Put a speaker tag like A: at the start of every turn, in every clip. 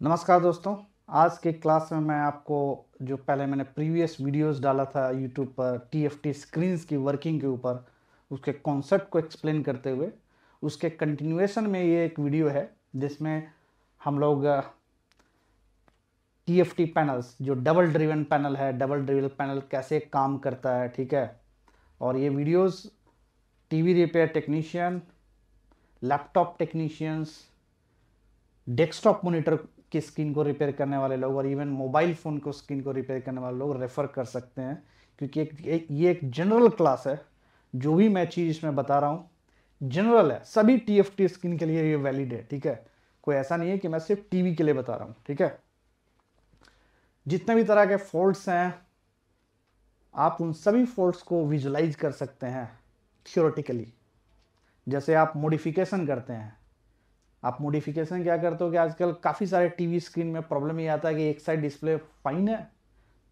A: नमस्कार दोस्तों, आज के क्लास में मैं आपको जो पहले मैंने प्रीवियस वीडियोस डाला था यूट्यूब पर टीएफटी स्क्रीन्स की वर्किंग के ऊपर, उसके कॉन्सेप्ट को एक्सप्लेन करते हुए, उसके कंटिन्यूएशन में ये एक वीडियो है जिसमें हम लोग टीएफटी पैनल्स जो डबल ड्रिवन पैनल है डबल ड्रिवन पैनल कैसे काम करता है, ठीक है? और ये videos TV repair technician laptop technicians desktop monitor की स्क्रीन को रिपेयर करने वाले लोग और इवन मोबाइल फ़ोन को स्क्रीन को रिपेयर करने वाले लोग रेफ़र कर सकते हैं। क्योंकि एक, एक ये एक जनरल क्लास है जो भी मैं चीज़ इसमें बता रहा हूँ जनरल है। सभी टी एफ़ टी स्क्रीन के लिए ये वैलिड है ठीक है? कोई ऐसा नहीं है कि मैं सिर्फ़ टीवी के लिए बता रहा हूँ ठीक है? जितने भी तरह के फॉल्ट्स हैं आप उन सभी फॉल्ट्स को विजुलाइज कर सकते हैं थियोरटिकली जैसे आप मॉडिफिकेशन करते हैं आप मॉडिफिकेशन क्या करते हो कि आजकल काफ़ी सारे टीवी स्क्रीन में प्रॉब्लम ये आता है कि एक साइड डिस्प्ले फाइन है,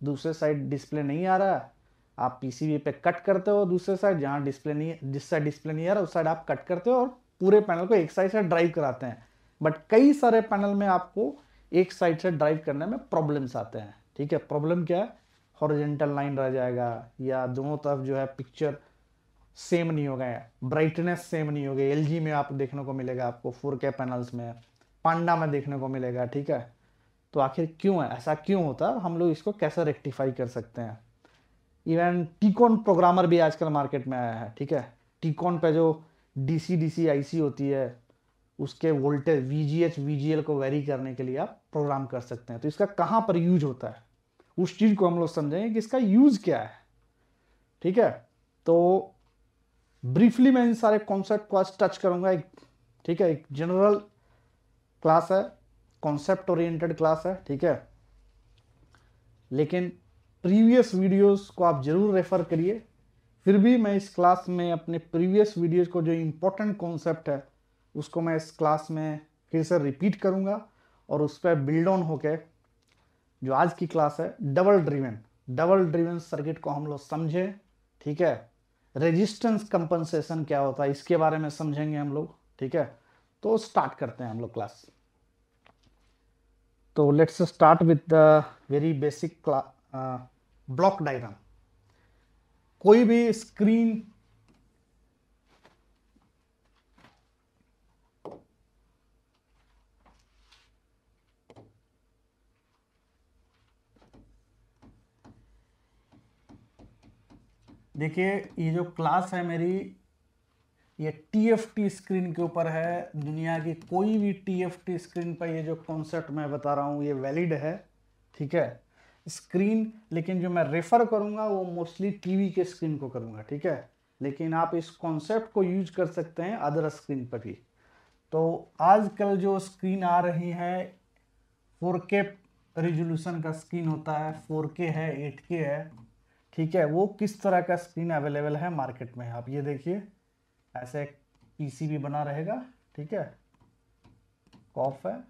A: दूसरे साइड डिस्प्ले नहीं आ रहा। है आप पीसीबी पे कट करते हो दूसरे साइड जहाँ डिस्प्ले नहीं जिस साइड डिस्प्ले नहीं आ रहा, उस साइड आप कट करते हो और पूरे पैनल को एक साइड से ड्राइव कराते हैं। बट कई सारे पैनल में आपको एक साइड से ड्राइव करने में प्रॉब्लम्स आते हैं। ठीक है प्रॉब्लम क्या है? हॉरिजेंटल लाइन रह जाएगा या दोनों तरफ़ जो है पिक्चर सेम नहीं होगा ब्राइटनेस सेम नहीं होगी। एल में आप देखने को मिलेगा आपको फोर के पैनल्स में। पांडा में देखने को मिलेगा, ठीक है? तो आखिर क्यों है? ऐसा क्यों होता? है हम लोग इसको कैसे रेक्टिफाई कर सकते हैं? इवन टीकॉन प्रोग्रामर भी आजकल मार्केट में आया है, ठीक है? टीकॉन पे जो डीसी डीसी आईसी होती है, उसके voltage V G H V G L को वेरी करने के लिए आप प्रोग्राम कर सकते हैं। तो इसका कहाँ पर यूज़ होता है? उस चीज़ को हम लोग समझेंगे कि इसका यूज़ क्या है, ठीक है? तो ब्रीफली मैं इन सारे कॉन्सेप्ट को आज टच करूँगा। एक, ठीक है, एक जनरल क्लास है कॉन्सेप्ट ओरिएंटेड क्लास है, ठीक है? लेकिन प्रीवियस वीडियोस को आप ज़रूर रेफर करिए। फिर भी मैं इस क्लास में अपने प्रीवियस वीडियोस को जो इम्पोर्टेंट कॉन्सेप्ट है, उसको मैं इस क्लास में फिर से रिपीट करूँगा और उस पर बिल्ड ऑन होके जो आज की क्लास है double driven double driven circuit को हम लोग समझें, ठीक है? रेजिस्टेंस कंपनसेशन क्या होता है, इसके बारे में समझेंगे हम लोग, ठीक है? तो स्टार्ट करते हैं हम लोग क्लास तो let's start with the very basic block diagram कोई भी स्क्रीन देखिए, ये जो क्लास है मेरी, ये टी एफ़ टी स्क्रीन के ऊपर है। दुनिया की कोई भी टी एफ़ टी स्क्रीन पर ये जो कॉन्सेप्ट मैं बता रहा हूँ, ये वैलिड है, ठीक है? स्क्रीन लेकिन जो मैं रेफ़र करूँगा, वो मोस्टली टीवी के स्क्रीन को करूँगा, ठीक है? लेकिन आप इस कॉन्सेप्ट को यूज़ कर सकते हैं अदर स्क्रीन पर भी। तो आजकल जो स्क्रीन आ रही है 4K रिजोल्यूशन का स्क्रीन होता है 4K है 8K है ठीक है, वो किस तरह का स्क्रीन अवेलेबल है मार्केट में? आप ये देखिए, ऐसे एक पीसीबी बना रहेगा, ठीक है? कॉफ है।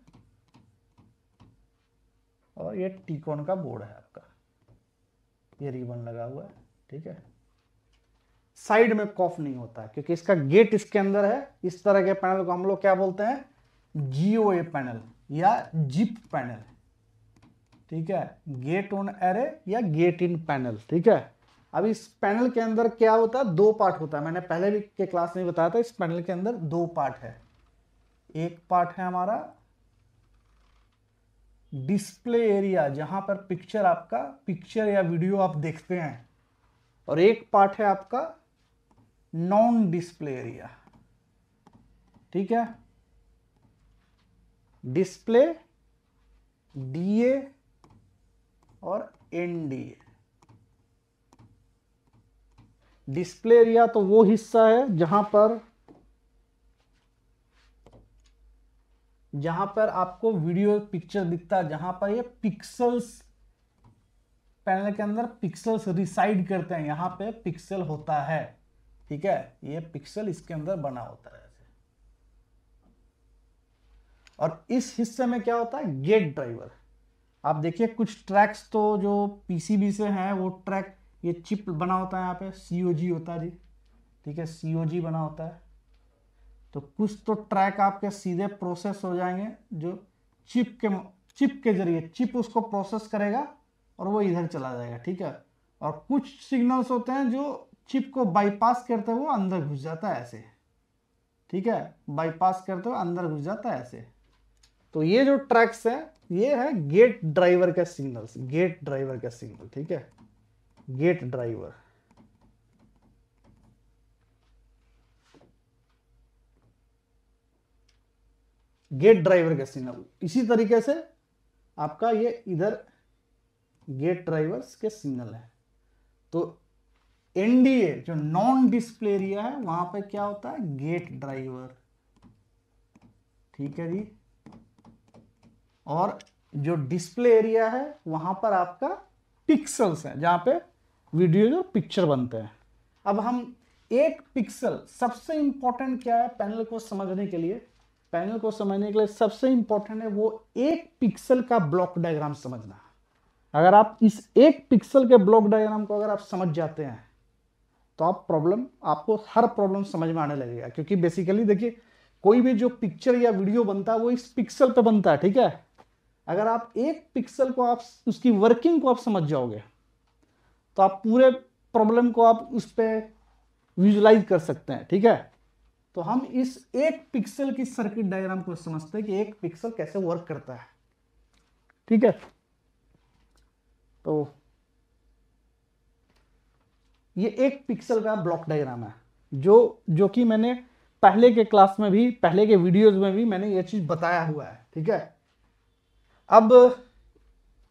A: और ये टीकॉन का बोर्ड है आपका। ये रिबन लगा हुआ है, ठीक है? साइड में कॉफ नहीं होता है, क्योंकि इसका गेट इसके अंदर है। इस तरह के पैनल को हम लोग क्या बोलते हैं? ए पैनल या जिप पैनल ठीक है? गेट ऑन एरे या गेट इन पैनल ठीक है? अब इस पैनल के अंदर क्या होता है? दो पार्ट होता है। मैंने पहले भी के क्लास में बताया था, इस पैनल के अंदर दो पार्ट है। एक पार्ट है हमारा डिस्प्ले एरिया जहाँ पर पिक्चर आपका पिक्चर या वीडियो आप देखते हैं। और एक पार्ट है आपका नॉन डिस्प्ले एरिया ठीक है? डिस्प्ले डीए और एनडीए डिस्प्ले एरिया तो वो हिस्सा है जहाँ पर जहाँ पर आपको वीडियो पिक्चर दिखता है, जहाँ पर ये पिक्सल्स पैनल के अंदर पिक्सल्स रिसाइड करते हैं, यहाँ पे पिक्सल होता है, ठीक है? ये पिक्सल इसके अंदर बना होता है और इस हिस्से में क्या होता है? गेट ड्राइवर आप देखिए, कुछ ट्रैक्स तो जो पीसीबी से हैं, वो ट्रैक ये चिप बना होता है यहाँ पे सीओजी होता है जी। ठीक है सीओजी बना होता है। तो कुछ तो ट्रैक आपके सीधे प्रोसेस हो जाएँगे, जो चिप के चिप के ज़रिए चिप उसको प्रोसेस करेगा और वो इधर चला जाएगा, ठीक है? और कुछ सिग्नल्स होते हैं जो चिप को बाईपास करते हुए अंदर घुस जाता है ऐसे। ठीक है? बाईपास करते हुए अंदर घुस जाता है ऐसे। तो ये जो ट्रैक्स है ये है गेट ड्राइवर का सिग्नल गेट ड्राइवर का सिग्नल ठीक है? गेट ड्राइवर गेट ड्राइवर का सिग्नल इसी तरीके से आपका ये इधर गेट ड्राइवर्स के सिग्नल है। तो एनडीए जो नॉन डिस्प्ले एरिया है, वहाँ पे क्या होता है? गेट ड्राइवर ठीक है जी? और जो डिस्प्ले एरिया है, वहाँ पर आपका पिक्सल्स है, जहाँ पे वीडियो और पिक्चर बनते हैं। अब हम एक पिक्सल सबसे इंपॉर्टेंट क्या है पैनल को समझने के लिए? पैनल को समझने के लिए सबसे इंपॉर्टेंट है वो एक पिक्सल का ब्लॉक डायग्राम समझना। अगर आप इस एक पिक्सल के ब्लॉक डायग्राम को अगर आप समझ जाते हैं तो आप प्रॉब्लम आपको हर प्रॉब्लम समझ में आने लगेगा। क्योंकि बेसिकली देखिए, कोई भी जो पिक्चर या वीडियो बनता है, वो इस पिक्सल पे बनता है, ठीक है? अगर आप एक पिक्सल को आप उसकी वर्किंग को आप समझ जाओगे तो आप पूरे प्रॉब्लम को आप उस पर विजुलाइज कर सकते हैं, ठीक है? तो हम इस एक पिक्सल की सर्किट डायग्राम को समझते हैं कि एक पिक्सल कैसे वर्क करता है, ठीक है? तो ये एक पिक्सल का ब्लॉक डायग्राम है, जो जो कि मैंने पहले के क्लास में भी, पहले के वीडियोस में भी मैंने ये चीज़ बताया हुआ है, ठीक है? अब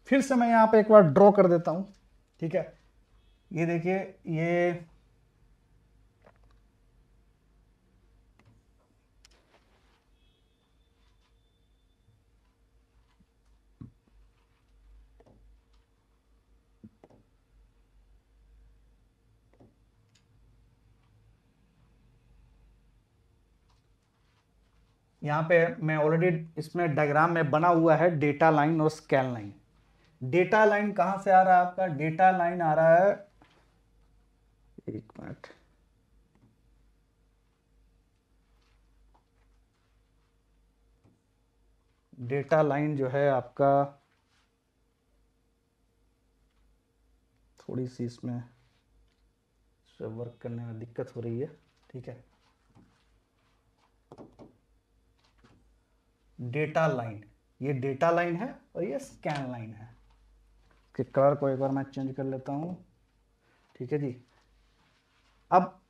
A: फिर से मैं यहाँ पे एक बार ड्रॉ कर देता हूँ, ठीक है? ये देखिए, ये यहाँ पे मैं ऑलरेडी इसमें डायग्राम में बना हुआ है डेटा लाइन और स्कैन लाइन डेटा लाइन कहाँ से आ रहा है आपका? डेटा लाइन आ रहा है एक मिनट। डेटा लाइन जो है आपका थोड़ी सी इसमें वर्क करने में दिक्कत हो रही है, ठीक है। Data line. ये डेटा लाइन है और ये स्कैन लाइन है। कलर को एक बार मैं चेंज कर लेता हूँ। ठीक है जी। अब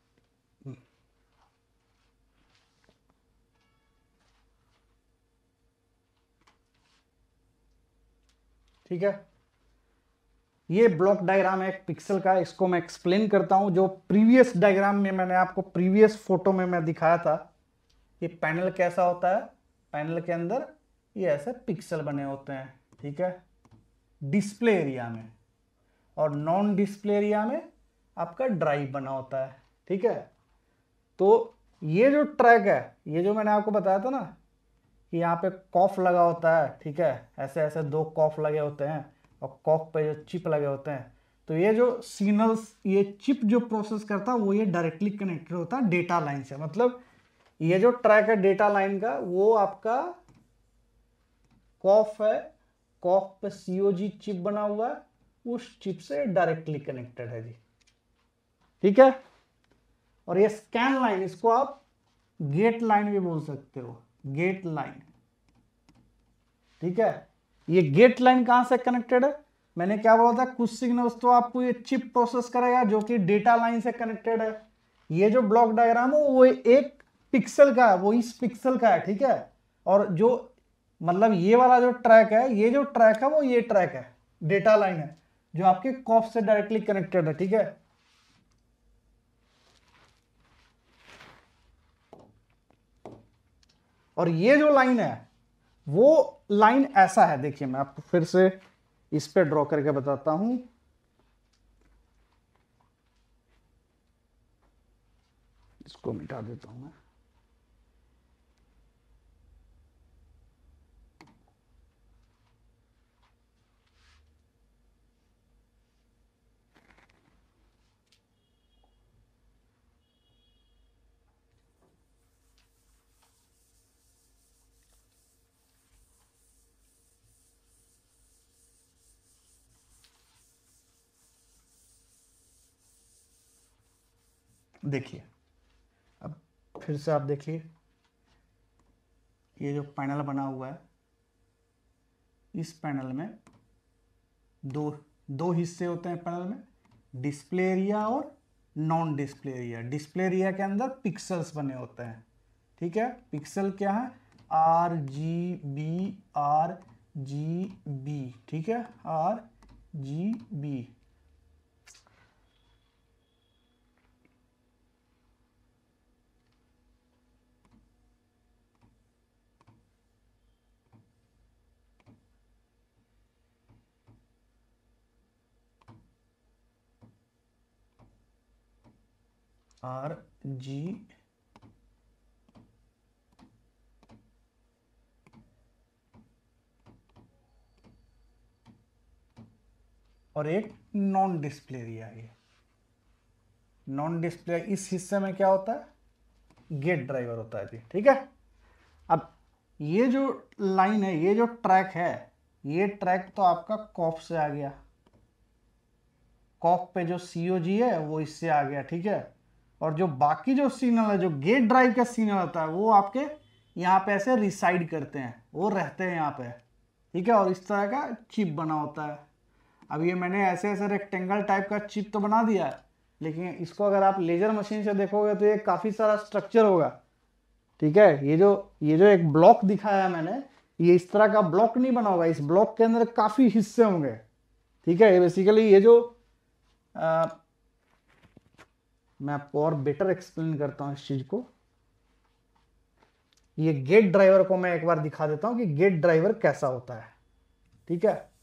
A: ठीक है। ये ब्लॉक डायग्राम है, एक पिक्सल का, इसको मैं एक्सप्लेन करता हूँ। जो प्रीवियस डायग्राम में मैंने आपको प्रीवियस फ़ोटो में मैं दिखाया था, ये पैनल कैसा होता है? पैनल के अंदर ये ऐसे पिक्सल बने होते हैं, ठीक है? डिस्प्ले एरिया में। और नॉन डिस्प्ले एरिया में आपका ड्राइव बना होता है, ठीक है? तो ये जो ट्रैक है, ये जो मैंने आपको बताया था ना, कि यहाँ पे कॉफ लगा होता है, ठीक है? ऐसे ऐसे दो कॉफ लगे होते हैं और कॉफ पे जो चिप लगे होते हैं। तो ये जो सिग्नल्स ये चिप जो प्रोसेस करता है, वो ये डायरेक्टली कनेक्टेड होता है डेटा लाइन से। मतलब ये जो ट्रैक है डेटा लाइन का, वो आपका कॉफ है। कॉफ पे सीओजी चिप बना हुआ है। उस चिप से डायरेक्टली कनेक्टेड है जी। ठीक है? और ये स्कैन लाइन इसको आप गेट लाइन भी बोल सकते हो। गेट लाइन ठीक है? ये गेट लाइन कहाँ से कनेक्टेड है? मैंने क्या बोला था? कुछ सिग्नल्स तो आपको ये चिप प्रोसेस करेगा जो कि डेटा लाइन से कनेक्टेड है। ये जो ब्लॉक डायग्राम है, वो एक पिक्सल का है, वो इस पिक्सल का है, ठीक है? और जो मतलब ये वाला जो ट्रैक है, ये जो ट्रैक है, वो ये ट्रैक है डेटा लाइन है, जो आपके कॉफ से डायरेक्टली कनेक्टेड है, ठीक है? और ये जो लाइन है, वो लाइन ऐसा है, देखिए मैं आपको फिर से इस पे ड्रॉ करके बताता हूँ। इसको मिटा देता हूँ मैं। देखिए। अब फिर से आप देखिए। ये जो पैनल बना हुआ है, इस पैनल में दो दो हिस्से होते हैं पैनल में डिस्प्ले एरिया और non display area display area के अंदर पिक्सल्स बने होते हैं। ठीक है? पिक्सल क्या है? R G B R G B ठीक है? R G B R G और एक नॉन डिस्प्ले एरिया ये नॉन डिस्प्ले, इस हिस्से में क्या होता है? गेट ड्राइवर होता है जी, ठीक है? अब ये जो लाइन है, ये जो ट्रैक है, ये ट्रैक तो आपका कॉफ से आ गया। कॉफ पे जो सीओजी है, वो इससे आ गया, ठीक है? और जो बाकी जो सिग्नल है जो गेट ड्राइव का सिग्नल होता है वो आपके यहाँ पे ऐसे रिसाइड करते हैं। वो रहते हैं यहाँ पे। ठीक है? और इस तरह का चिप बना होता है। अब ये मैंने ऐसे ऐसे रेक्टेंगल टाइप का चिप तो बना दिया है लेकिन इसको अगर आप लेजर मशीन से देखोगे तो ये काफ़ी सारा स्ट्रक्चर होगा। ठीक है? ये जो ये जो एक ब्लॉक दिखाया है मैंने ये इस तरह का ब्लॉक नहीं बना होगा। इस ब्लॉक के अंदर काफ़ी हिस्से होंगे। ठीक है? बेसिकली ये जो आ, मैं आपको और बेटर एक्सप्लेन करता हूँ इस चीज़ को। ये गेट ड्राइवर को मैं एक बार दिखा देता हूँ कि गेट ड्राइवर कैसा होता है। ठीक है?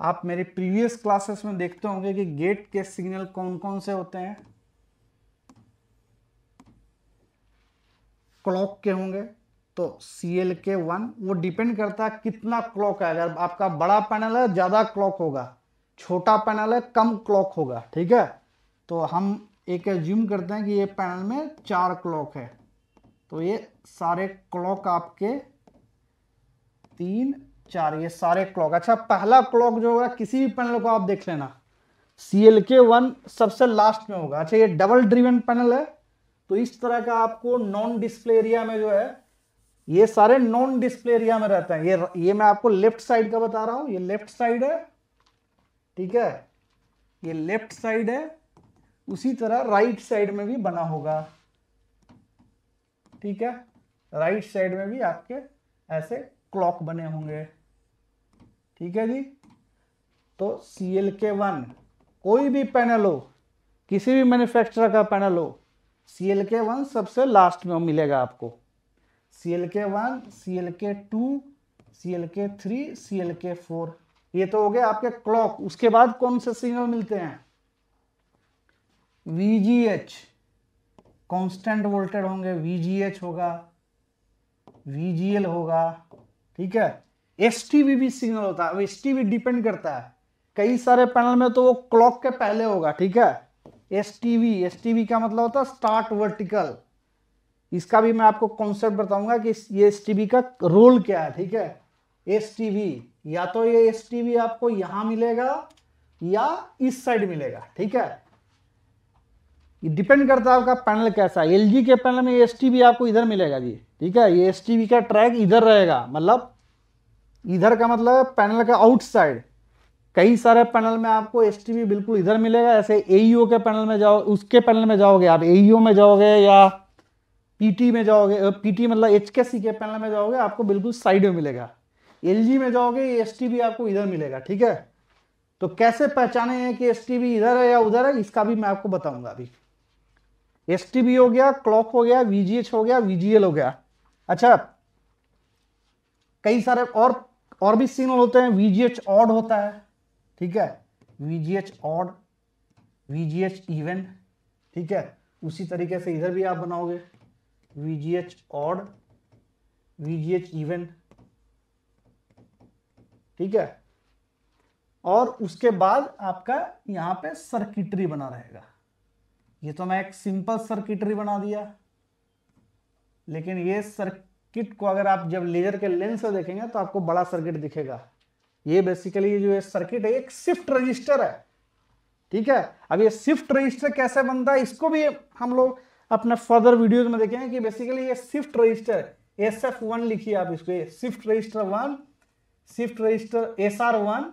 A: आप मेरे प्रीवियस क्लासेस में देखते होंगे कि गेट के सिग्नल कौन कौन से होते हैं। क्लॉक के होंगे। तो सी एल के वन वो डिपेंड करता है कितना क्लॉक है अगर आपका बड़ा पैनल है, ज़्यादा क्लॉक होगा। छोटा पैनल है, कम क्लॉक होगा, ठीक है? तो हम एक एज्यूम करते हैं कि ये पैनल में चार क्लॉक है। तो ये सारे क्लॉक आपके तीन, चार, ये सारे क्लॉक अच्छा पहला क्लॉक जो होगा, किसी भी पैनल को आप देख लेना। सी एल के वन सबसे लास्ट में होगा। अच्छा ये डबल ड्रिवन पैनल है। तो इस तरह का आपको नॉन डिस्प्ले एरिया में जो है ये सारे नॉन डिस्प्ले एरिया में रहते हैं। ये ये मैं आपको लेफ़्ट साइड का बता रहा हूँ। ये लेफ़्ट साइड है, ठीक है? ये लेफ़्ट साइड है, उसी तरह राइट साइड में भी बना होगा। ठीक है? राइट साइड में भी आपके ऐसे क्लॉक बने होंगे। ठीक है जी? तो सी एल के वन कोई भी पैनल हो, किसी भी मैन्युफैक्चरर का पैनल हो सी एल के वन सबसे लास्ट में मिलेगा आपको। C L K one C L K two C L K three C L K four ये तो हो गए आपके क्लॉक उसके बाद कौन से सिग्नल मिलते हैं? V G H constant voltage होंगे. वी जी एच होगा. वी जी एल होगा. ठीक है? एस टी भी सिग्नल होता है. एस टी वी डिपेंड करता है. कई सारे पैनल में तो वो क्लॉक के पहले होगा. ठीक है? S T V S T V का मतलब होता है स्टार्ट वर्टिकल इसका भी मैं आपको कॉन्सेप्ट बताऊँगा कि ये एस का रोल क्या है, ठीक है? एस या तो ये एस आपको यहाँ मिलेगा, या इस साइड मिलेगा, ठीक है? ये डिपेंड करता है आपका पैनल कैसा है। एल के पैनल में एस आपको इधर मिलेगा जी, ठीक है? ये एस का ट्रैक इधर रहेगा मतलब इधर का मतलब पैनल का आउटसाइड कई सारे पैनल में आपको एस बिल्कुल इधर मिलेगा, ऐसे ए e के पैनल में जाओ, उसके पैनल में जाओगे आप ए e में जाओगे या पीटी में जाओगे पीटी मतलब एच के सी के पैनल में जाओगे, आपको बिल्कुल साइड में मिलेगा। एलजी में जाओगे एस भी आपको इधर मिलेगा, ठीक है? तो कैसे पहचाने हैं कि एस टी भी इधर है या उधर है, इसका भी मैं आपको बताऊँगा अभी। एसटीबी हो गया क्लॉक हो गया वीजीएच हो गया वीजीएल हो गया। अच्छा कई सारे और और भी सिग्नल होते हैं वीजीएच ऑड होता है, ठीक है? वीजीएच ऑड वीजीएच इवन ठीक है? उसी तरीके से इधर भी आप बनाओगे। वीजीएच ऑड वीजीएच इवन ठीक है? और उसके बाद आपका यहाँ पे सर्किटरी बना रहेगा। ये तो मैं एक सिंपल सर्किटरी बना दिया। लेकिन ये सर्किट को अगर आप जब लेजर के लेंस से देखेंगे तो आपको बड़ा सर्किट दिखेगा। ये बेसिकली जो है सर्किट है एक शिफ्ट रजिस्टर है। ठीक है? अब ये शिफ्ट रजिस्टर कैसे बनता है, इसको भी हम लोग अपने फर्दर वीडियोज़ में देखेंगे कि बेसिकली ये shift register S F one लिखिए आप इसको shift register one shift register S R one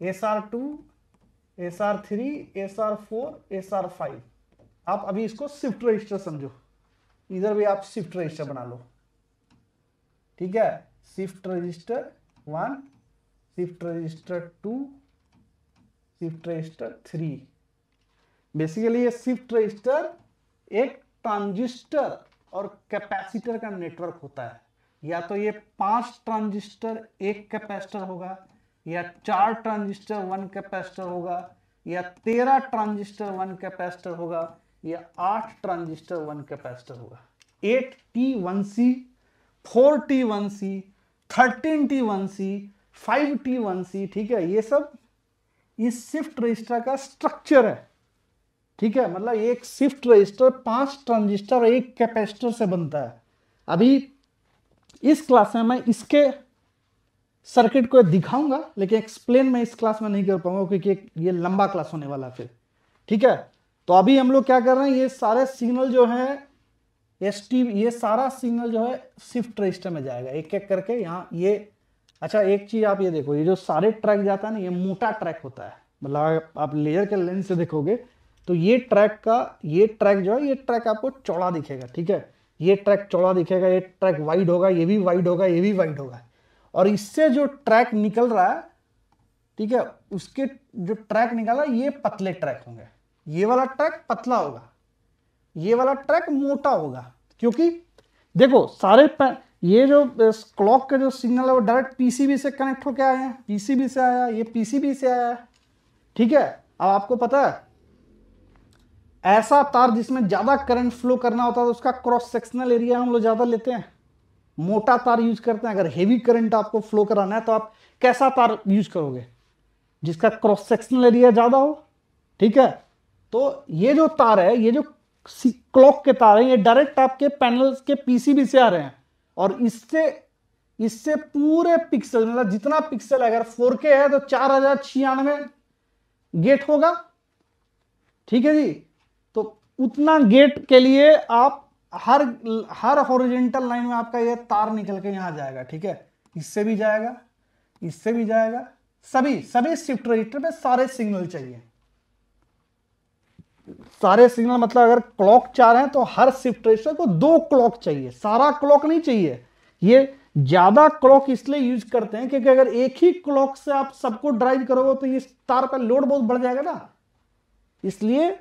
A: S R two S R three S R four S R five आप अभी इसको शिफ्ट रजिस्टर समझो। इधर भी आप शिफ्ट रजिस्टर बना लो। ठीक है? Shift register one shift register two shift register three basically ये शिफ्ट रजिस्टर एक ट्रांजिस्टर और कैपेसिटर का नेटवर्क होता है। या तो ये पाँच ट्रांजिस्टर, एक कैपेसिटर होगा, या चार ट्रांजिस्टर, वन कैपेसिटर होगा, या तेरह ट्रांजिस्टर, वन कैपेसिटर होगा, या आठ ट्रांजिस्टर, वन कैपेसिटर होगा। Eight T one C four T one C thirteen T one C five T one C ठीक है? ये सब इस शिफ्ट रजिस्टर का स्ट्रक्चर है। ठीक है? मतलब एक शिफ्ट रजिस्टर पाँच ट्रांजिस्टर एक कैपेसिटर से बनता है। अभी इस क्लास में मैं इसके सर्किट को दिखाऊँगा, लेकिन एक्सप्लेन मैं इस क्लास में नहीं कर पाऊँगा, क्योंकि ये लंबा क्लास होने वाला फिर। ठीक है? तो अभी हम लोग क्या कर रहे हैं? ये सारे सिग्नल जो है एस टी ये सारा सिग्नल जो है शिफ्ट रजिस्टर में जाएगा। एक एक करके यहाँ ये अच्छा एक चीज़ आप ये देखो, ये जो सारे ट्रैक जाता है ना, ये मोटा ट्रैक होता है। मतलब आप लेयर के लेंस से देखोगे तो ये ट्रैक का, ये ट्रैक जो है, ये ट्रैक आपको चौड़ा दिखेगा, ठीक है? ये ट्रैक चौड़ा दिखेगा, ये ट्रैक वाइड होगा, ये भी वाइड होगा, ये भी वाइड होगा। और इससे जो ट्रैक निकल रहा है, ठीक है, उसके जो ट्रैक निकाला, ये पतले ट्रैक होंगे। ये वाला ट्रैक पतला होगा, ये वाला ट्रैक मोटा होगा, क्योंकि देखो, सारे ये जो क्लॉक का जो सिग्नल है, वो डायरेक्ट पीसीबी से कनेक्ट होकर आए हैं। पीसीबी से आया, ये पीसीबी से आया, ठीक है? अब आपको पता है ऐसा तार जिसमें ज़्यादा करंट फ्लो करना होता है तो उसका क्रॉस सेक्शनल एरिया हम लोग ज़्यादा लेते हैं। मोटा तार यूज़ करते हैं। अगर हेवी करंट आपको फ्लो कराना है तो आप कैसा तार यूज़ करोगे? जिसका क्रॉस सेक्शनल एरिया ज़्यादा हो, ठीक है? तो ये जो तार है, ये जो क्लॉक के तार हैं, ये डायरेक्ट आपके पैनल के पीसीबी से आ रहे हैं। और इससे इससे पूरे पिक्सल मतलब जितना पिक्सल अगर 4K है तो चार हज़ार छियानवे गेट होगा। ठीक है जी? उतना गेट के लिए आप हर हर हॉरिजेंटल लाइन में आपका ये तार निकल के यहाँ जाएगा, ठीक है? इससे भी जाएगा, इससे भी जाएगा। सभी सभी शिफ्ट रजिस्टर पे सारे सिग्नल चाहिए। सारे सिग्नल मतलब अगर क्लॉक चार है तो हर शिफ्ट रजिस्टर को दो क्लॉक चाहिए। सारा क्लॉक नहीं चाहिए। ये ज़्यादा क्लॉक इसलिए यूज़ करते हैं क्योंकि अगर एक ही क्लॉक से आप सबको ड्राइव करोगे तो इस तार का लोड बहुत बढ़ जाएगा ना। इसलिए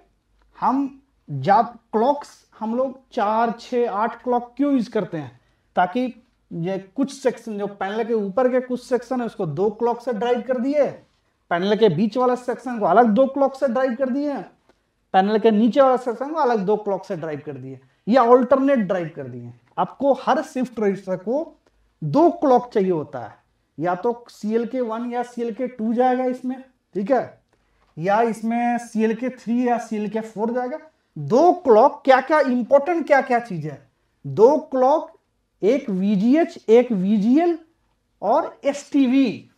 A: हम जब क्लॉक्स हम लोग चार छ आठ क्लॉक क्यों यूज़ करते हैं? ताकि ये कुछ सेक्शन जो पैनल के ऊपर के कुछ सेक्शन है, उसको दो क्लॉक से ड्राइव कर दिए। पैनल के बीच वाला सेक्शन को अलग दो क्लॉक से ड्राइव कर दिए। पैनल के नीचे वाला सेक्शन को अलग दो क्लॉक से ड्राइव कर दिए। या ऑल्टरनेट ड्राइव कर दिए। आपको हर शिफ्ट रजिस्टर को दो क्लॉक चाहिए होता है। या तो सी एल के वन या सी एल के टू जाएगा इसमें, ठीक है? या इसमें सी एल के थ्री या सी एल के फोर जाएगा। दो क्लॉक क्या क्या इंपॉर्टेंट क्या क्या चीज़ है? दो क्लॉक, एक वीजीएच एक वीजीएल और एसटीवी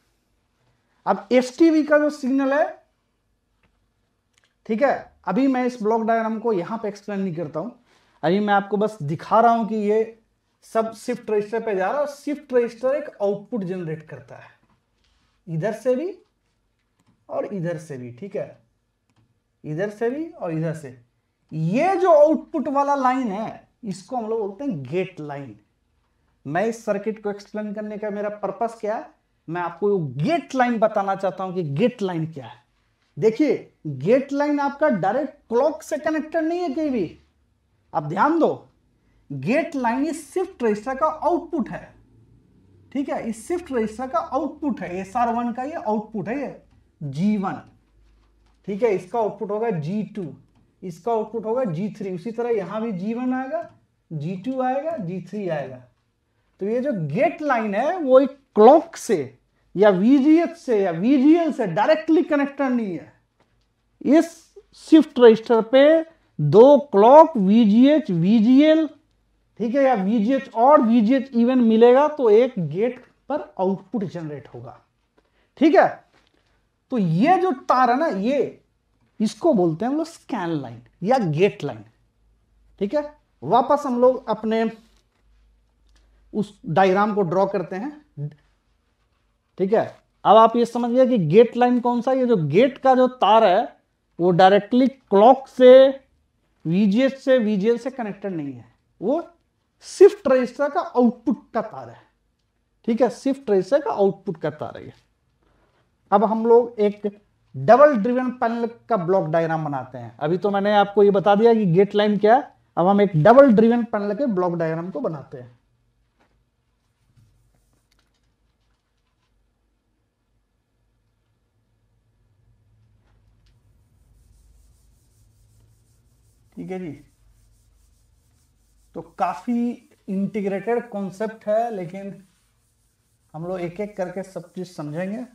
A: अब एसटीवी का जो सिग्नल है, ठीक है, अभी मैं इस ब्लॉक डायग्राम को यहाँ पे एक्सप्लेन नहीं करता हूँ। अभी मैं आपको बस दिखा रहा हूँ कि ये सब शिफ्ट रजिस्टर पे जा रहा है और शिफ्ट रजिस्टर एक आउटपुट जनरेट करता है। इधर से भी और इधर से भी, ठीक है? इधर से भी और इधर से। ये जो आउटपुट वाला लाइन है, इसको हम लोग बोलते हैं गेट लाइन मैं इस सर्किट को एक्सप्लेन करने का मेरा पर्पस क्या है? मैं आपको गेट लाइन बताना चाहता हूँ कि गेट लाइन क्या है. देखिए गेट लाइन आपका डायरेक्ट क्लॉक से कनेक्टेड नहीं है कहीं भी. आप ध्यान दो गेट लाइन इस शिफ्ट रजिस्टर का आउटपुट है. ठीक है, इस शिफ्ट रजिस्टर का आउटपुट है. एस आर वन का ये आउटपुट है ये जी वन ठीक है, इसका आउटपुट होगा जी टू इसका आउटपुट होगा जी थ्री उसी तरह यहाँ भी जी वन आएगा जी टू आएगा जी थ्री आएगा। तो ये जो गेट लाइन है, वो एक क्लॉक से या वीजीएच से या वीजीएल से डायरेक्टली कनेक्टेड नहीं है। इस शिफ्ट रजिस्टर पे दो क्लॉक वीजीएच वीजीएल ठीक है, या वीजीएच और वीजीएच इवन मिलेगा तो एक गेट पर आउटपुट जनरेट होगा। ठीक है? तो ये जो तार है ना, ये इसको बोलते हैं हम लोग स्कैन लाइन या गेट लाइन ठीक है? वापस हम लोग अपने उस डायग्राम को ड्रॉ करते हैं। ठीक है? अब आप ये समझिए कि गेट लाइन कौन सा? ये जो गेट का जो तार है, वो डायरेक्टली क्लॉक से वीजीएस से वीजीएल से कनेक्टेड नहीं है। वो शिफ्ट रजिस्टर का आउटपुट का तार है। ठीक है? शिफ्ट रजिस्टर का आउटपुट का तार है अब हम लोग एक डबल ड्रिवन पैनल का ब्लॉक डायग्राम बनाते हैं। अभी तो मैंने आपको ये बता दिया कि गेट लाइन क्या है। अब हम एक डबल ड्रिवन पैनल के ब्लॉक डायग्राम को बनाते हैं। ठीक है जी। तो काफ़ी इंटीग्रेटेड कॉन्सेप्ट है, लेकिन हम लोग एक एक करके सब चीज़ समझेंगे।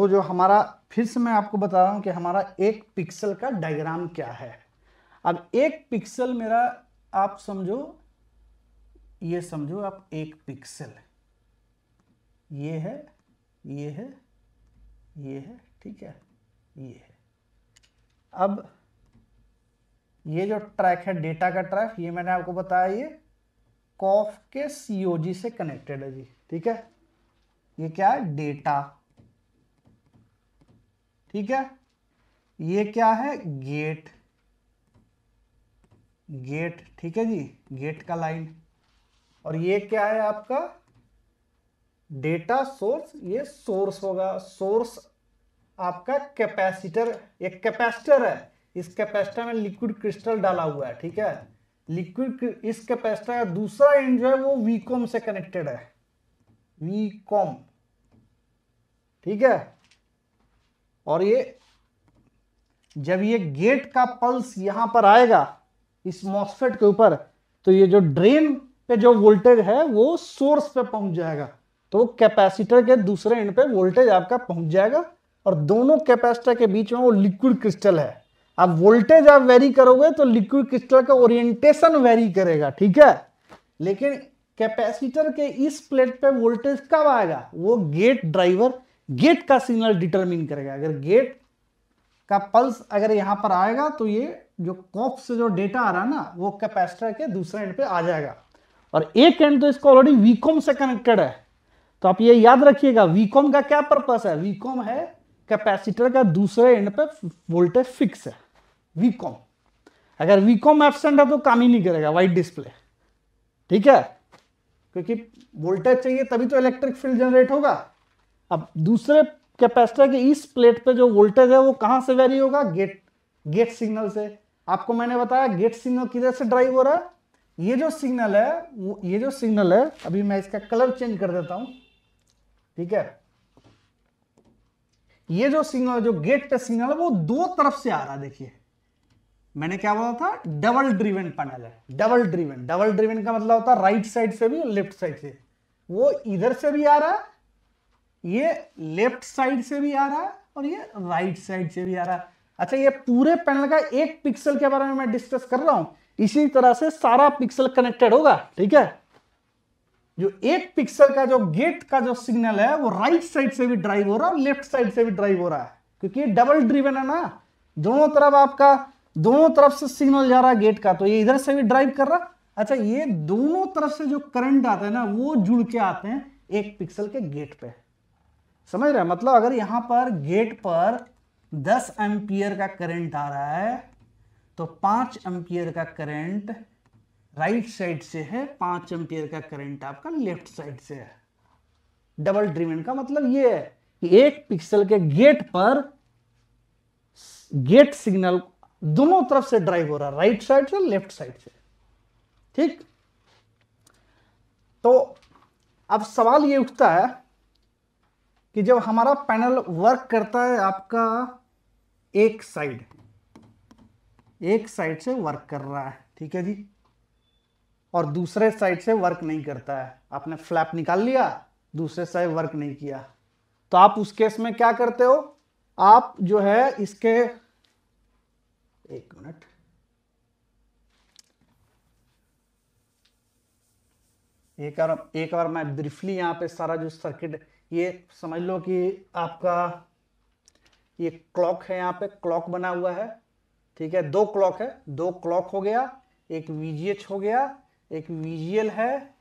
A: तो जो हमारा, फिर से मैं आपको बता रहा हूँ कि हमारा एक पिक्सल का डायग्राम क्या है। अब एक पिक्सल मेरा, आप समझो, ये समझो आप एक पिक्सल ये है ये है ये है, ठीक है, ये है। अब ये जो ट्रैक है डेटा का ट्रैक ये मैंने आपको बताया, ये कॉफ के सीओजी से कनेक्टेड है जी, ठीक है। ये क्या है? डेटा ठीक है? ये क्या है? गेट गेट ठीक है जी? गेट का लाइन और ये क्या है आपका? डेटा सोर्स ये सोर्स होगा। सोर्स आपका कैपेसिटर एक कैपेसिटर है। इस कैपेसिटर में लिक्विड क्रिस्टल डाला हुआ है, ठीक है? लिक्विड इस कैपेसिटर का दूसरा एंड जो है वो वीकॉम से कनेक्टेड है। वीकॉम ठीक है? और ये जब ये गेट का पल्स यहाँ पर आएगा, इस मॉसफेट के ऊपर तो ये जो ड्रेन पे जो वोल्टेज है, वो सोर्स पे पहुँच जाएगा। तो कैपेसिटर के दूसरे एंड पे वोल्टेज आपका पहुँच जाएगा और दोनों कैपेसिटर के बीच में वो लिक्विड क्रिस्टल है। अब वोल्टेज आप वेरी करोगे तो लिक्विड क्रिस्टल का ओरिएंटेशन वेरी करेगा, ठीक है? लेकिन कैपेसिटर के इस प्लेट पे वोल्टेज कब आएगा? वो गेट ड्राइवर गेट का सिग्नल डिटरमिन करेगा। अगर गेट का पल्स अगर यहाँ पर आएगा तो ये जो कॉप से जो डेटा आ रहा है ना, वो कैपेसिटर के दूसरे एंड पे आ जाएगा। और एक एंड तो इसको ऑलरेडी वीकॉम से कनेक्टेड है। तो आप ये याद रखिएगा वीकॉम का क्या पर्पस है? वीकॉम है कैपेसिटर का दूसरे एंड पे वोल्टेज फिक्स है। वीकॉम अगर वीकॉम एबसेंट है तो काम ही नहीं करेगा वाइट डिस्प्ले ठीक है? क्योंकि वोल्टेज चाहिए तभी तो इलेक्ट्रिक फ़ील्ड जनरेट होगा। अब दूसरे कैपेसिटर के इस प्लेट पे जो वोल्टेज है, वो कहाँ से वेरी होगा? गेट गेट सिग्नल से। आपको मैंने बताया गेट सिग्नल किधर से ड्राइव हो रहा है? ये जो सिग्नल है, वो, ये जो सिग्नल है, अभी मैं इसका कलर चेंज कर देता हूँ। ठीक है? ये जो सिग्नल जो गेट पे सिग्नल है, वो दो तरफ़ से आ रहा है, देखिए। मैंने क्या बोला था? डबल ड्रिवन पैनल है। डबल ड्रिवन डबल ड्रिवन का मतलब होता है राइट साइड से भी लेफ़्ट साइड से। वो इधर से भी आ रहा है ये लेफ़्ट साइड से भी आ रहा है और ये राइट साइड से भी आ रहा है। अच्छा ये पूरे पैनल का एक पिक्सल के बारे में मैं डिस्कस कर रहा हूँ। इसी तरह से सारा पिक्सल कनेक्टेड होगा, ठीक है? जो एक पिक्सल का जो गेट का जो सिग्नल है, वो राइट साइड से भी ड्राइव हो रहा है और लेफ़्ट साइड से भी ड्राइव हो रहा है। क्योंकि ये डबल ड्रिवन है ना, दोनों तरफ़ आपका, दोनों तरफ़ से सिग्नल जा रहा है गेट का तो ये इधर से भी ड्राइव कर रहा अच्छा ये दोनों तरफ़ से जो करंट आता है ना, वो जुड़ के आते हैं एक पिक्सल के गेट पे। समझ रहे हैं? मतलब अगर यहाँ पर गेट पर 10 एम्पियर का करंट आ रहा है तो 5 एम्पियर का करंट राइट साइड से है 5 एम्पियर का करंट आपका लेफ़्ट साइड से है। डबल ड्रिवन का मतलब ये है कि एक पिक्सल के गेट पर गेट सिग्नल दोनों तरफ़ से ड्राइव हो रहा है राइट साइड से लेफ़्ट साइड से। ठीक? तो अब सवाल ये उठता है कि जब हमारा पैनल वर्क करता है आपका एक साइड एक साइड से वर्क कर रहा है, ठीक है जी? और दूसरे साइड से वर्क नहीं करता है। आपने फ्लैप निकाल लिया, दूसरे साइड वर्क नहीं किया। तो आप उस केस में क्या करते हो? आप जो है इसके, एक मिनट। एक बार एक बार मैं ब्रीफली यहाँ पे सारा जो सर्किट ये समझ लो कि आपका ये क्लॉक है यहाँ पे, क्लॉक बना हुआ है, ठीक है? दो क्लॉक है, दो क्लॉक हो गया, एक वीजीएच हो गया, एक वीजीएल है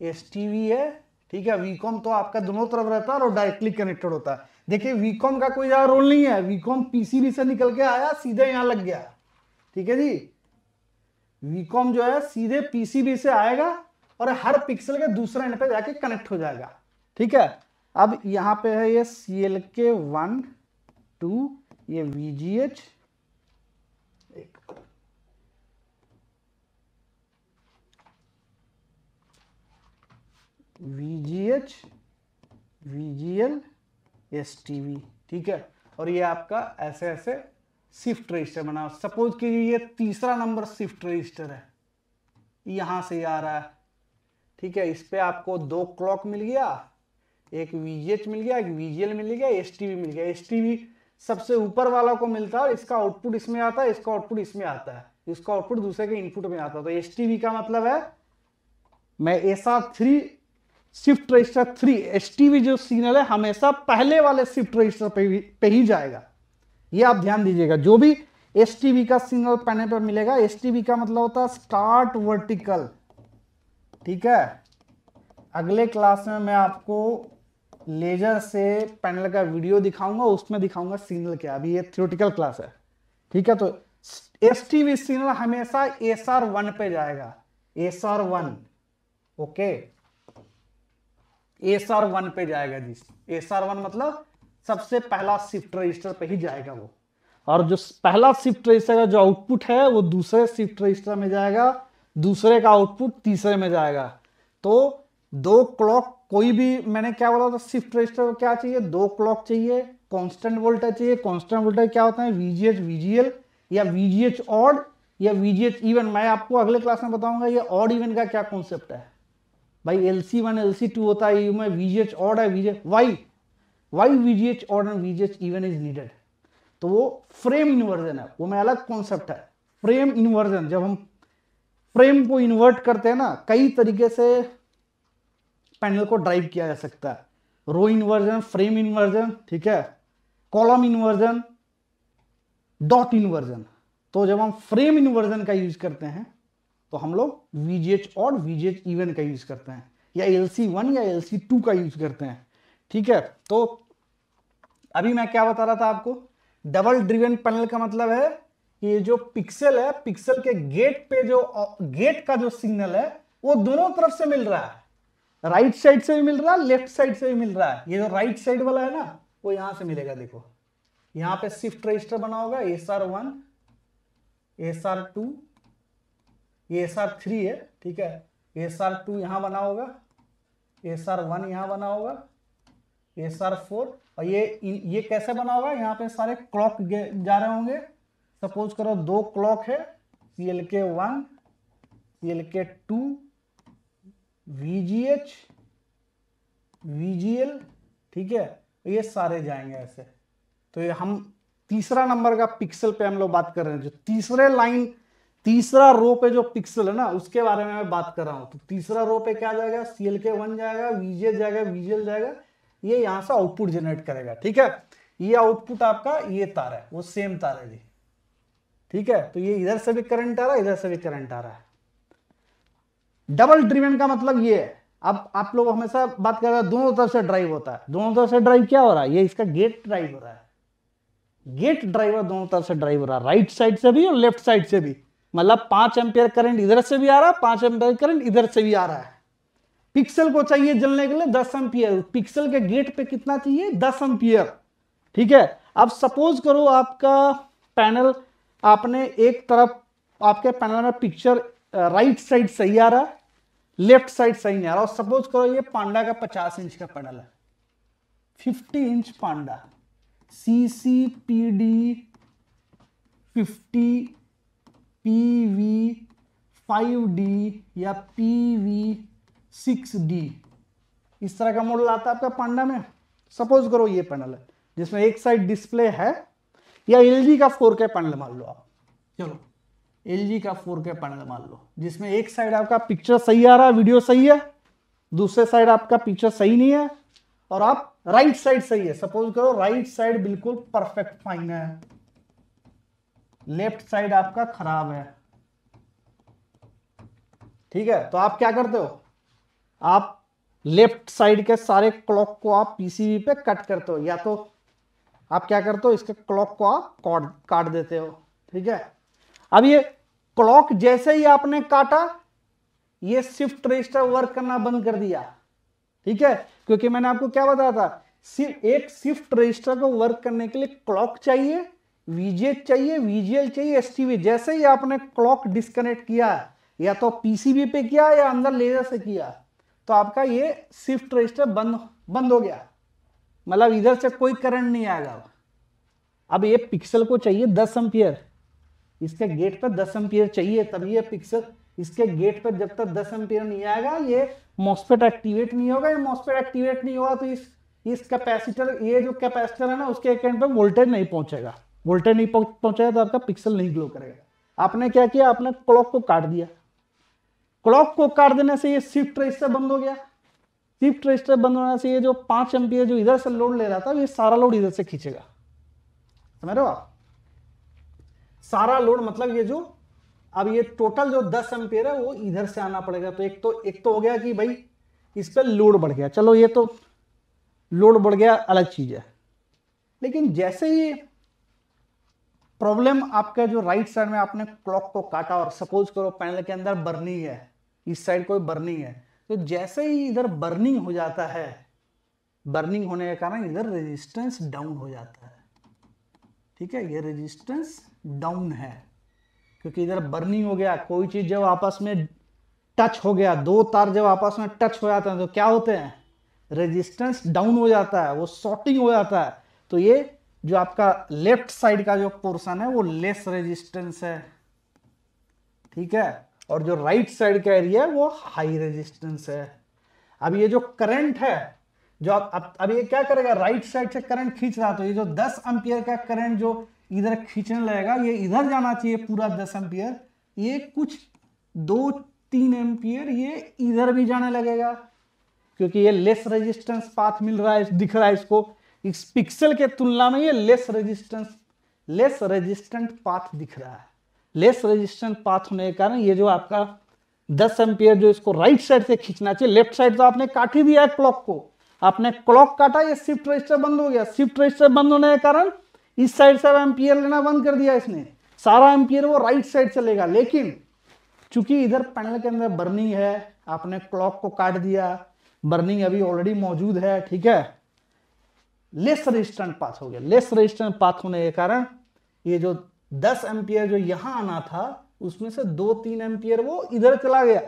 A: एस है, ठीक है? वीकॉम तो आपका दोनों तरफ़ रहता है और डायरेक्टली कनेक्टेड होता है। देखिए वीकॉम का कोई ज़्यादा रोल नहीं है। वीकॉम पीसीबी से निकल के आया, सीधे यहाँ लग गया, ठीक है जी? वीकॉम जो है, सीधे पीसीबी से आएगा और हर पिक्सल के दूसरे एंड पे जाके कनेक्ट हो जाएगा, ठीक है? अब यहाँ पे है ये C L K one two ये VGH VGH VGL S T V ठीक है? और ये आपका ऐसे ऐसे शिफ्ट रजिस्टर बना सपोज़ कि ये तीसरा नंबर शिफ्ट रजिस्टर है। यहाँ से आ रहा है, ठीक है? इस पे आपको दो क्लॉक मिल गया। एक वीजीएच मिल गया एक वीजीएल मिल गया एस मिल गया। एस सबसे ऊपर वाला को मिलता है इसका आउटपुट इसमें आता है इसका आउटपुट इसमें आता है। इसका आउटपुट दूसरे के इनपुट में आता है। तो एस का मतलब है मैं ऐसा three shift register three S जो सिग्नल है हमेशा पहले वाले शिफ्ट रजिस्टर पे, पे ही जाएगा। ये आप ध्यान दीजिएगा। जो भी एस का सिग्नल पैनल पर मिलेगा एस का मतलब होता है स्टार्ट वर्टिकल ठीक है? अगले क्लास में मैं आपको लेजर से पैनल का वीडियो दिखाऊँगा, उसमें दिखाऊँगा सिग्नल क्या अभी ये थियोटिकल क्लास है। ठीक है तो एस टी सिग्नल हमेशा एस आर वन पे जाएगा। S R one okay? S R one पे जाएगा जी। एस आर वन मतलब सबसे पहला शिफ्ट रजिस्टर पे ही जाएगा वो। और जो पहला शिफ्ट रजिस्टर का जो आउटपुट है, वो दूसरे शिफ्ट रजिस्टर में जाएगा, दूसरे का आउटपुट तीसरे में जाएगा। तो दो क्लॉक कोई भी, मैंने क्या बोला था शिफ्ट रजिस्टर क्या चाहिए? दो क्लॉक चाहिए कांस्टेंट वोल्टेज चाहिए। कांस्टेंट वोल्टेज क्या होता है? वीजीएच वीजीएल या वीजीएच ऑड या वीजीएच इवन मैं आपको अगले क्लास में बताऊँगा ये ऑड इवन का क्या कॉन्सेप्ट है। भाई L C one L C two होता है में वीजीएच ऑड है VGH Y Y VGH odd and VGH even is needed तो वो फ्रेम इन्वर्जन है, वो में अलग कॉन्सेप्ट है। फ्रेम इन्वर्जन जब हम फ्रेम को इन्वर्ट करते हैं ना, कई तरीके से पैनल को ड्राइव किया जा सकता है। रो इन्वर्जन, फ्रेम इन्वर्जन, ठीक है? Column inversion, dot inversion. तो जब हम फ्रेम इन्वर्जन का यूज़ करते हैं तो हम लोग वीजीएच और वीजीएच इवन का यूज़ करते हैं, या एल सी वन या एल सी टू का यूज़ करते हैं, ठीक है? तो अभी मैं क्या बता रहा था आपको? डबल ड्रिवन पैनल का मतलब है, ये जो पिक्सल है पिक्सल के गेट पे जो गेट का जो सिग्नल है, वो दोनों तरफ़ से मिल रहा है। राइट साइड से भी मिल रहा है लेफ़्ट साइड से भी मिल रहा है। ये जो राइट साइड वाला है ना, वो यहाँ से मिलेगा, देखो। यहाँ पे शिफ्ट रजिस्टर बना होगा S R one S R two S R three है, ठीक है? एस आर टू यहाँ बना होगा एस आर वन यहाँ बना होगा एस आर फोर और ये ये कैसे बना होगा? यहाँ पे सारे क्लॉक जा रहे होंगे। सपोज़ करो दो क्लॉक है C L K one C L K two VGH VGL ठीक है? ये सारे जाएँगे ऐसे। तो ये हम तीसरा नंबर का पिक्सल पे हम लोग बात कर रहे हैं। जो तीसरे लाइन तीसरा रो पे जो पिक्सल है ना, उसके बारे में मैं बात कर रहा हूँ। तो तीसरा रो पे क्या जाएगा? सीएल के वन जाएगा वीजीएल जाएगा वीजीएल जाएगा। ये यहाँ से आउटपुट जनरेट करेगा, ठीक है? ये आउटपुट आपका ये तार है, वो सेम तार है जी। ठीक है? तो ये इधर से भी करंट आ रहा है, इधर से भी करंट आ रहा है। डबल ड्रिवन का मतलब ये है। अब आप लोग हमेशा बात कर रहे हैं, दोनों तरफ़ से ड्राइव होता है। दोनों तरफ़ से ड्राइव क्या हो रहा है? ये इसका गेट ड्राइव हो रहा है। गेट ड्राइवर दोनों तरफ़ से ड्राइव हो रहा है। राइट साइड से भी और लेफ़्ट साइड से भी। मतलब पाँच एम्पियर करंट इधर से भी आ रहा है, पाँच एम्पियर करंट इधर से भी आ रहा है। पिक्सल को चाहिए जलने के लिए दस एम्पियर पिक्सल के गेट पे कितना चाहिए? दस एम्पियर ठीक है? अब सपोज़ करो आपका पैनल आपने एक तरफ़, आपके पैनल में पिक्चर राइट साइड सही आ रहा है। लेफ़्ट साइड सही नहीं आ रहा और सपोज़ करो ये पांडा का पचास इंच का पैनल है। Fifty inch Panda C C P D fifty P V five D या पी वी सिक्स डी इस तरह का मॉडल आता है आपका पांडा में। सपोज़ करो ये पैनल है, जिसमें एक साइड डिस्प्ले है, या एलजी का फोर के पैनल मान लो आप। चलो। एलजी का फोर के पैनल मान लो, जिसमें एक साइड आपका पिक्चर सही आ रहा है वीडियो सही है, दूसरे साइड आपका पिक्चर सही नहीं है, और आप राइट साइड सही है। सपोज़ करो राइट साइड बिल्कुल परफेक्ट फाइन है। लेफ़्ट साइड आपका खराब है। ठीक है तो आप क्या करते हो? आप लेफ़्ट साइड के सारे क्लॉक को आप पीसीबी पे कट करते हो, या तो आप क्या करते हो, इसके क्लॉक को आप काट देते हो। ठीक है? अब ये क्लॉक जैसे ही आपने काटा, ये शिफ्ट रजिस्टर वर्क करना बंद कर दिया। ठीक है? क्योंकि मैंने आपको क्या बताया था? सिर्फ़ एक शिफ्ट रजिस्टर को वर्क करने के लिए क्लॉक चाहिए वीजेट चाहिए, वीजीएल चाहिए, एसटीवी। जैसे ही आपने क्लॉक डिस्कनेक्ट किया, या तो पीसीबी पे किया, या अंदर लेजर से किया तो आपका ये शिफ्ट रजिस्टर बंद बंद हो गया। मतलब इधर से कोई करंट नहीं आएगा। अब ये पिक्सल को चाहिए दस एम्पियर। इसके गेट पर दस एम्पियर चाहिए तभी ये पिक्सल इसके गेट पर जब तक दस एम्पियर नहीं आएगा, ये मॉस्फेट एक्टिवेट नहीं होगा, ये मॉस्फेट एक्टिवेट नहीं होगा तो इस इस कैपेसिटर ये जो कैपेसिटर है ना, उसके एक एंड पर वोल्टेज नहीं पहुंचेगा। वोल्टेज नहीं पहुंचेगा तो आपका पिक्सल नहीं ग्लो करेगा। आपने क्या किया? आपने क्लॉक को काट दिया। क्लॉक को काट देने से ये शिफ्ट रजिस्टर बंद हो गया। शिफ्ट रजिस्टर बंद होने से ये जो पाँच एम्पियर जो इधर से लोड ले रहा था, ये सारा लोड इधर से खींचेगा। समझ रहे हो आप? सारा लोड मतलब ये जो, अब ये टोटल जो 10 एम्पियर है, वो इधर से आना पड़ेगा। तो एक तो एक तो हो गया कि भाई, इस पर लोड बढ़ गया। चलो, ये तो लोड बढ़ गया, अलग चीज़ है। लेकिन जैसे ही प्रॉब्लम आपका जो राइट साइड में आपने क्लॉक को काटा और सपोज़ करो पैनल के अंदर बर्निंग है, इस साइड कोई बर्निंग है तो जैसे ही इधर बर्निंग हो जाता है बर्निंग होने के कारण इधर रेजिस्टेंस डाउन हो जाता है। ठीक है? ये रेजिस्टेंस डाउन है। क्योंकि इधर बर्निंग हो गया, कोई चीज़ जब आपस में टच हो गया, दो तार जब आपस में टच हो जाते हैं तो क्या होते हैं? रेजिस्टेंस डाउन हो जाता है, वो शॉर्टिंग हो जाता है। तो ये जो आपका लेफ़्ट साइड का जो पोर्शन है, वो लेस रेजिस्टेंस है। ठीक है? और जो राइट साइड का एरिया है, वो हाई रेजिस्टेंस है। अब ये जो करंट है, जो अब अब ये क्या करेगा? राइट साइड से करंट खींच रहा तो ये जो 10 एम्पियर का करंट जो इधर खींचने लगेगा, ये इधर जाना चाहिए पूरा 10 एम्पियर, ये कुछ दो तीन एम्पियर, ये इधर भी जाने लगेगा, क्योंकि ये लेस रेजिस्टेंस पाथ मिल रहा है, दिख रहा है इसको। इस पिक्सल के तुलना में ये less resistance less resistant path दिख रहा है। लेस रेजिस्टेंट पाथ होने के कारण ये जो आपका 10 एम्पियर जो इसको राइट साइड से खींचना चाहिए लेफ़्ट साइड तो आपने काट ही दिया है क्लॉक को। आपने क्लॉक काटा, ये शिफ्ट रजिस्टर बंद हो गया। शिफ्ट रजिस्टर बंद होने के कारण इस साइड से एम्पियर लेना बंद कर दिया इसने। सारा एम्पियर वो राइट साइड चलेगा, लेकिन चूँकि इधर पैनल के अंदर बर्निंग है, आपने क्लॉक को काट दिया बर्निंग अभी ऑलरेडी मौजूद है, ठीक है? लेस रेजिस्टेंट पाथ हो गया। लेस रेजिस्टेंट पाथ होने के कारण ये जो 10 एम्पियर जो यहाँ आना था, उसमें से दो तीन एम्पियर वो इधर चला गया।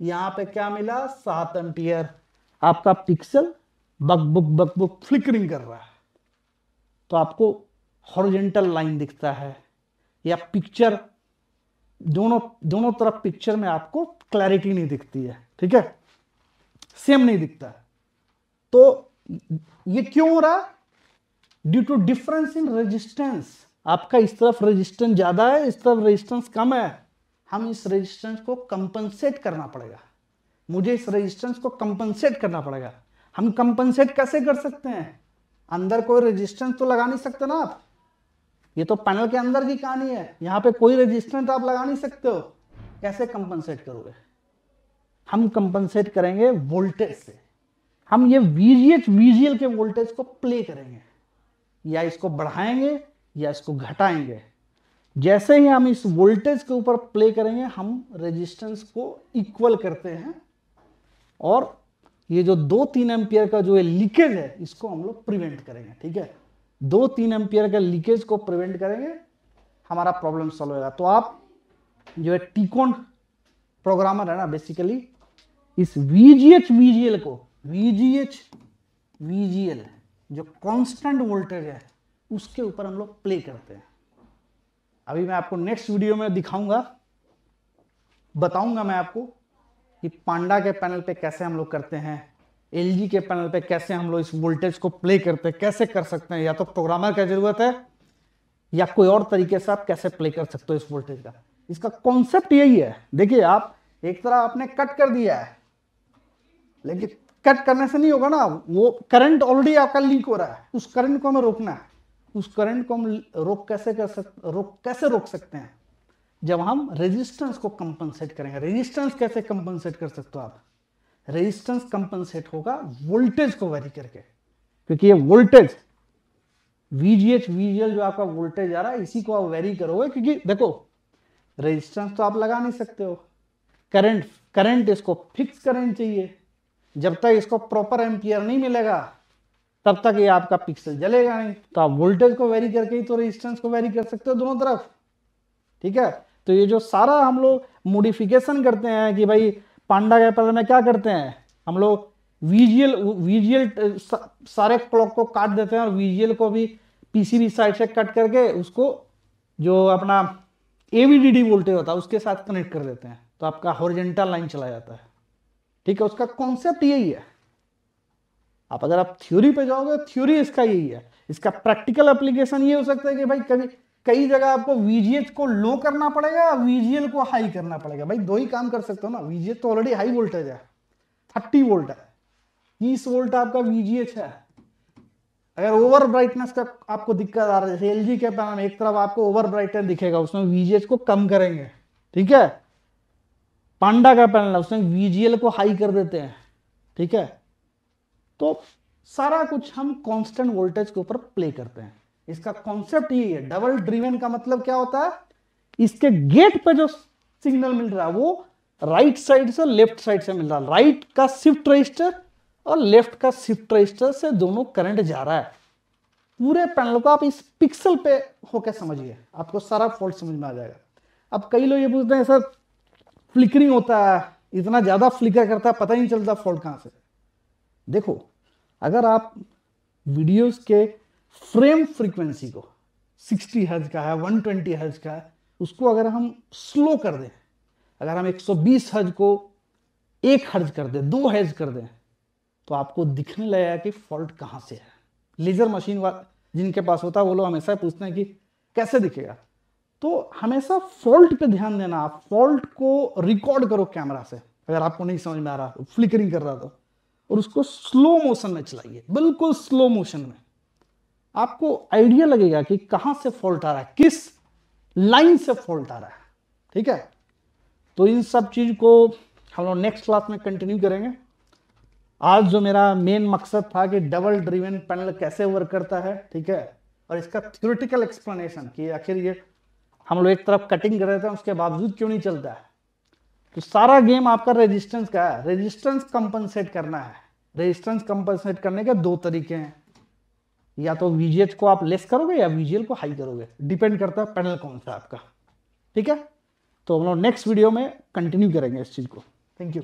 A: यहाँ पे क्या मिला? सात एम्पियर। आपका पिक्सल बकबुक बकबुक फ्लिकरिंग कर रहा है। तो आपको हॉरिजेंटल लाइन दिखता है, या पिक्चर, दोनों दोनों तरफ़ पिक्चर में आपको क्लैरिटी नहीं दिखती है, ठीक है? सेम नहीं दिखता तो ये क्यों हो रहा? Due to difference in resistance आपका इस तरफ़ रेजिस्टेंस ज़्यादा है, इस तरफ़ रेजिस्टेंस कम है। हम इस रेजिस्टेंस को कंपनसेट करना पड़ेगा। मुझे इस रेजिस्टेंस को कंपनसेट करना पड़ेगा। हम कंपनसेट कैसे कर सकते हैं? अंदर कोई रेजिस्टेंस तो लगा नहीं सकते ना आप? ये तो पैनल के अंदर की कहानी है। यहाँ पे कोई रेजिस्टेंस आप लगा नहीं सकते हो। कैसे कंपनसेट करोगे? हम कंपनसेट करेंगे वोल्टेज से। हम ये वीजीएच वीजीएल के वोल्टेज को प्ले करेंगे। या इसको बढ़ाएँगे, या इसको घटाएँगे। जैसे ही हम इस वोल्टेज के ऊपर प्ले करेंगे, हम रेजिस्टेंस को इक्वल करते हैं। और ये जो दो तीन एम्पियर का जो लीकेज है, इसको हम लोग प्रिवेंट करेंगे, ठीक है? दो तीन एम्पियर का लीकेज को प्रिवेंट करेंगे, हमारा प्रॉब्लम सॉल्व होगा तो आप जो है टीकोन प्रोग्रामर है ना बेसिकली इस वीजीएच वीजीएल को वीजीएच वीजीएल जो कांस्टेंट वोल्टेज है, उसके ऊपर हम लोग प्ले करते हैं। अभी मैं आपको नेक्स्ट वीडियो में दिखाऊँगा, बताऊँगा मैं आपको कि पांडा के पैनल पे कैसे हम लोग करते हैं। एलजी के पैनल पे कैसे हम लोग इस वोल्टेज को प्ले करते हैं, कैसे कर सकते हैं? या तो प्रोग्रामर का ज़रूरत है, या कोई और तरीके से आप कैसे प्ले कर सकते हो इस वोल्टेज का? इसका कॉन्सेप्ट यही है। देखिए, आप एक तरह आपने कट कर दिया है, लेकिन कट करने से नहीं होगा ना। वो करंट ऑलरेडी आपका लीक हो रहा है। उस करंट को हमें रोकना है। उस करंट को हम रोक कैसे कर सकते रोक, कैसे रोक सकते हैं? जब हम रेजिस्टेंस को कंपनसेट करेंगे। रेजिस्टेंस कैसे कंपनसेट कर सकते हो आप? रेजिस्टेंस कंपनसेट होगा वोल्टेज को वेरी करके। क्योंकि ये वोल्टेज वीजीएच वीजीएल जो आपका वोल्टेज आ रहा है, इसी को आप वेरी करोगे, क्योंकि देखो, रेजिस्टेंस तो आप लगा नहीं सकते हो। करंट करंट इसको फिक्स करंट चाहिए। जब तक इसको प्रॉपर एम्पियर नहीं मिलेगा, तब तक ये आपका पिक्सल जलेगा नहीं। तो आप वोल्टेज को वेरी करके ही तो रेजिस्टेंस को वेरी कर सकते हो दोनों तरफ़। ठीक है? तो ये जो सारा हम लोग मोडिफिकेशन करते हैं कि भाई पांडा के में क्या करते हैं? हम लोग विजुअल विजुअल सारे क्लॉक को काट देते हैं और विजुअल को भी पीसीबी साइड से कट करके उसको जो अपना एवीडीडी वोल्टेज होता है, उसके साथ कनेक्ट कर देते हैं। तो आपका हॉरिजेंटल लाइन चला जाता है। ठीक है, उसका कॉन्सेप्ट यही है। आप अगर आप थ्योरी पे जाओगे थ्योरी इसका यही है। इसका प्रैक्टिकल एप्लीकेशन ये हो सकता है कि भाई कभी कई जगह आपको वीजीएच को लो करना पड़ेगा वीजीएल को हाई करना पड़ेगा। भाई, दो ही काम कर सकते हो ना। वीजीएच तो ऑलरेडी हाई वोल्टेज है। थर्टी वोल्ट है। तीस वोल्ट आपका वीजीएच है। अगर ओवर ब्राइटनेस का आपको दिक्कत आ रहा है, जैसे LG के पैनल एक तरफ़ आपको ओवर ब्राइटनेस दिखेगा, उसमें वीजीएच को कम करेंगे। ठीक है? पांडा का पैनल है, उसमें वीजीएल को हाई कर देते हैं। ठीक है? तो सारा कुछ हम कांस्टेंट वोल्टेज के ऊपर प्ले करते हैं। इसका कॉन्सेप्ट यही है। डबल ड्रीवन का मतलब क्या होता है? इसके गेट पे जो सिग्नल मिल रहा है, वो राइट साइड से लेफ़्ट साइड से मिल रहा है। राइट का शिफ्ट रजिस्टर और लेफ़्ट का शिफ्ट रजिस्टर से दोनों करंट जा रहा है। पूरे पैनल को आप इस पिक्सल पे होकर समझिए। आपको सारा फॉल्ट समझ में आ जाएगा। अब कई लोग ये पूछते हैं, सर फ्लिकरिंग होता है, इतना ज़्यादा फ्लिकर करता है, पता ही नहीं चलता फॉल्ट कहाँ से? देखो, अगर आप वीडियोस के फ्रेम फ्रीक्वेंसी को 60 हर्ज का है 120 हर्ज का है, उसको अगर हम स्लो कर दें, अगर हम 120 हर्ज को एक हर्ज कर दें, दो हर्ज कर दें तो आपको दिखने लगेगा कि फॉल्ट कहाँ से है। लेजर मशीन वाला जिनके पास होता है, वो लोग हमेशा पूछते हैं कि कैसे दिखेगा? तो हमेशा फॉल्ट पे ध्यान देना, आप फॉल्ट को रिकॉर्ड करो कैमरा से, अगर आपको नहीं समझ में आ रहा, फ्लिकरिंग कर रहा तो और उसको स्लो मोशन में चलाइए, बिल्कुल स्लो मोशन में। आपको आइडिया लगेगा कि कहाँ से फॉल्ट आ रहा है, किस लाइन से फॉल्ट आ रहा है, ठीक है? तो इन सब चीज़ को हम लोग नेक्स्ट क्लास में कंटिन्यू करेंगे। आज जो मेरा मेन मकसद था कि डबल ड्रिवन पैनल कैसे वर्क करता है, ठीक है? और इसका थ्योरेटिकल एक्सप्लेनेशन कि आखिर ये हम लोग एक तरफ़ कटिंग कर रहे थे, उसके बावजूद क्यों नहीं चलता है? तो सारा गेम आपका रेजिस्टेंस का है। रेजिस्टेंस कंपनसेट करना है। रेजिस्टेंस कंपनसेट करने के दो तरीके हैं। या तो वीजीएच को आप लेस करोगे या वीजीएल को हाई करोगे। डिपेंड करता है पैनल कौन सा आपका। ठीक है? तो हम लोग नेक्स्ट वीडियो में कंटिन्यू करेंगे इस चीज़ को। Thank you